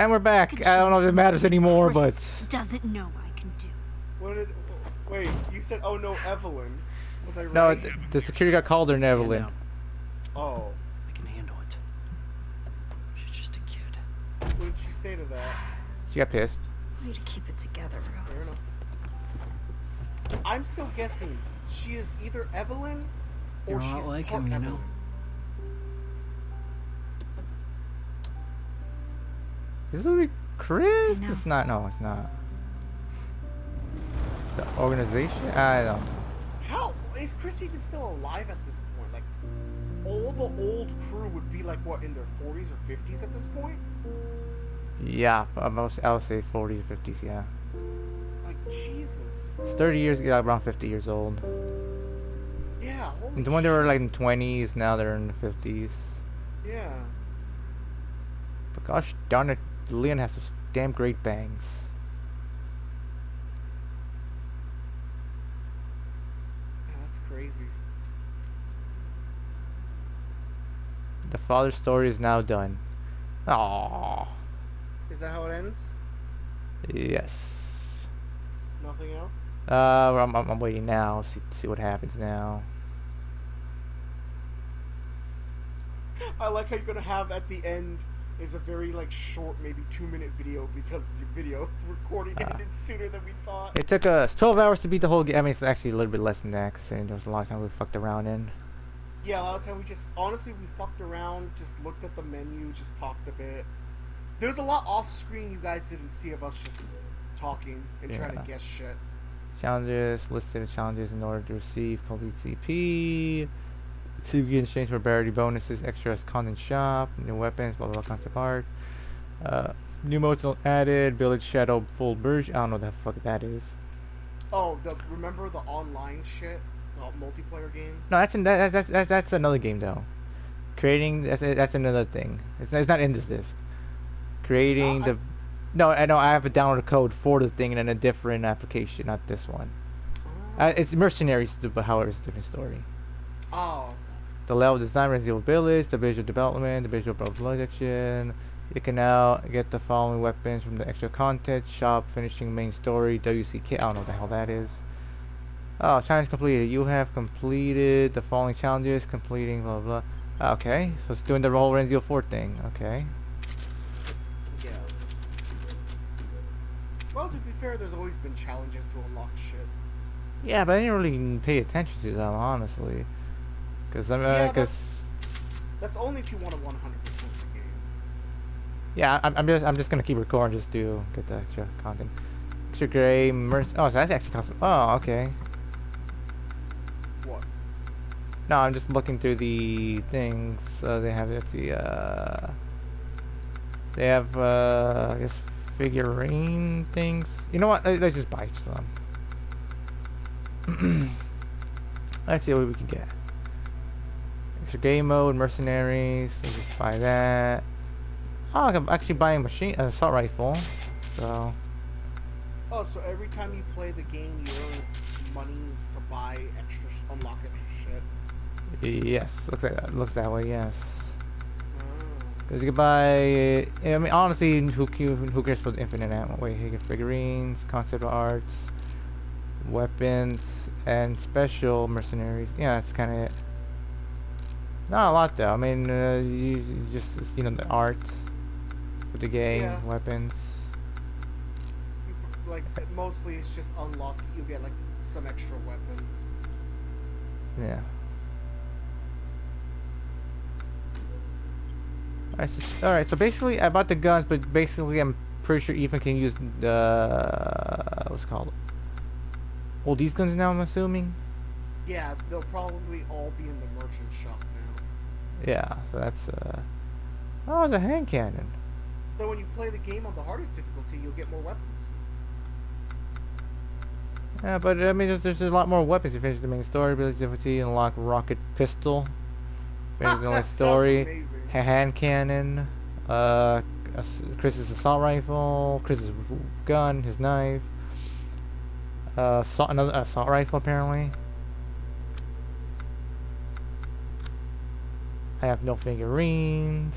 And we're back. I don't know if it matters anymore, but doesn't know I can do. What did? Wait, you said, "Oh no, Evelyn." Was I right? no, the, the security got called her Stand Evelyn. down. Oh, I can handle it. She's just a kid. what did she say to that? She got pissed. Way to keep it together, Rose. enough. I'm still guessing. She is either Evelyn or You're a lot she's like part him, you know? Evelyn. Is it Chris? It's not. No, it's not. The organization? I don't. How is Chris even still alive at this point? Like, all the old crew would be like what in their 40s or 50s at this point? Yeah, almost. I would say 40s or 50s. Yeah, Like Jesus. it's 30 years. Yeah, around 50 years old. Yeah. Holy And when they were like in 20s, now they're in the 50s. Yeah. But gosh darn it, Leon has those damn great bangs. That's crazy. The father's story is now done. Aww. Is that how it ends? Yes. Nothing else? Uh, I'm, I'm, I'm waiting now. See, see what happens now. I like how you're gonna have at the end is a very like short, maybe two minute video because the video recording Ah. ended sooner than we thought. It took us 12 hours to beat the whole game. I mean, it's actually a little bit less than that, considering there was a lot of time we fucked around in. Yeah, a lot of time we just honestly we fucked around, just looked at the menu, just talked a bit. There's a lot off screen you guys didn't see of us just talking and trying to guess shit. Challenges, listed challenges in order to receive complete CP. To get exchange for rarity bonuses, extras, content shop, new weapons, blah blah blah, concept art. Uh, new modes added, village shadow full version. I don't know what the fuck that is. Oh, the remember the online shit, the multiplayer games? No, that's in, that, that, that, that's another game though. Creating that's that's another thing. It's, it's not in this disc. Creating I- the no, I know I have a download code for the thing and then a different application, not this one. Oh, Uh, it's mercenaries, but however, it's a different story. oh The level design, Resident Village, the visual development, the visual production. You can now get the following weapons from the extra content shop, finishing main story, WCK. I don't know what the hell that is. Oh, challenge completed. You have completed the following challenges, completing blah blah. blah. Ah, okay, so it's doing the whole Evil 4 thing. Okay. yeah. Well, to be fair, there's always been challenges to unlock shit. Yeah, but I didn't really pay attention to them honestly, because I'm Yeah, because. That's only if you want to 100% the game. Yeah, I'm, I'm just I'm just gonna keep recording just to get the extra content. Extra gray merc. Oh, so that's actually custom. Oh, okay. What? No, I'm just looking through the things. Uh, they have let's see. Uh, they have uh, I guess figurine things. You know what? Let- Let's just buy some. Let's see what we can get. Extra game mode, mercenaries. Just buy that. Oh, I can actually buy a machine, an assault rifle. So Oh, so every time you play the game, you earn monies to buy extra, unlock extra shit. yes, looks like that. Looks that way. Yes. Oh. Because you can buy. I mean, honestly, who who who cares for the infinite ammo? Wait, you get figurines, concept arts, weapons, and special mercenaries. Yeah, that's kind of it. Not a lot though. I mean, uh, you, you just you know the art with the game, Yeah. weapons. You, like mostly, it's just unlock. You get like some extra weapons. Yeah. Alright, so, alright, so basically I bought the guns, but basically I'm pretty sure Ethan can use the what's it called. All these guns now, I'm assuming. Yeah, they'll probably all be in the merchant shop now. Yeah, so that's uh. Oh, it's a hand cannon. So when you play the game on the hardest difficulty, you'll get more weapons. Yeah, but I mean, there's, there's a lot more weapons. You finish the main story, ability difficulty, unlock rocket pistol. Finish the only story. hand cannon, uh, Chris's assault rifle, Chris's gun, his knife, uh, assault, another assault rifle apparently. I have no figurines.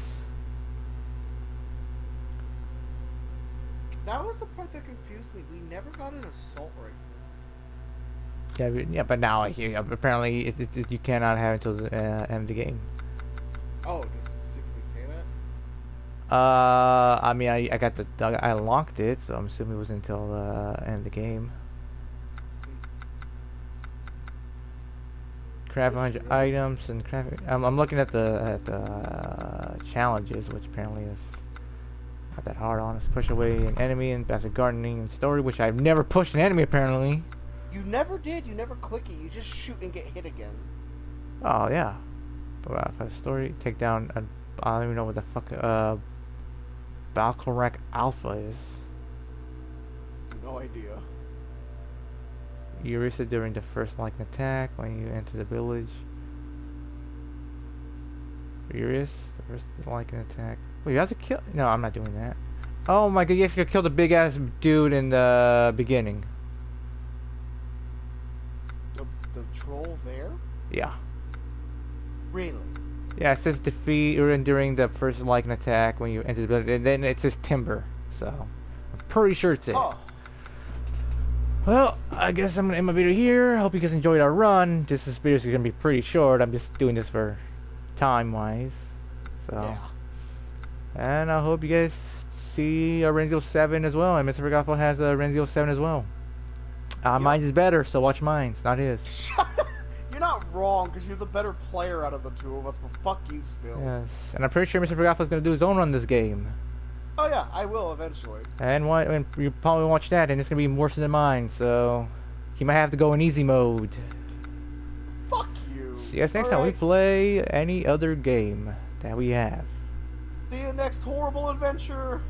That was the part that confused me. We never got an assault rifle. Yeah, but- yeah, but now I hear apparently it, it, it- you cannot have it until the uh, end of the game. Oh, does specifically say that? Uh, I mean, I, I got the I unlocked it, so I'm assuming it was until the end of the game. Craft 100 items and craft. I'm, I'm looking at the at the uh, challenges, which apparently is not that hard. Honest, push away an enemy and after gardening and story, which I've never pushed an enemy apparently. You never did. You never click it. You just shoot and get hit again. Oh yeah, but uh, for the story, take down. A, I don't even know what the fuck uh, Balkorak Alpha is. No idea. You risk it during the first like attack when you enter the village. Furious, the first Lycan attack. Wait, you have to kill. No, I'm not doing that. Oh my god, you have to kill the big ass dude in the beginning. The, the troll there? Yeah. Really? Yeah, it says defeat during the first Lycan attack when you enter the village, and then it says timber. So, I'm pretty sure it's it. Oh, Well, I guess I'm gonna end my video here. Hope you guys enjoyed our run. This is video is gonna be pretty short. I'm just doing this for time wise. So, yeah. and I hope you guys see uh, Renzio 7 as well. And Mr. Vergaffo has a Renzio 7 as well. Uh, Yep. Mine is better, so watch mine, not his. you're not wrong because you're the better player out of the two of us, but fuck you still. Yes, and I'm pretty sure Mr. Vergaffo is gonna do his own run this game. Oh yeah, I will eventually. And why? And you probably watch that, and it's gonna be worse than mine. So, he might have to go in easy mode. Fuck you. See guys next time we play any other game that we have. See you next horrible adventure.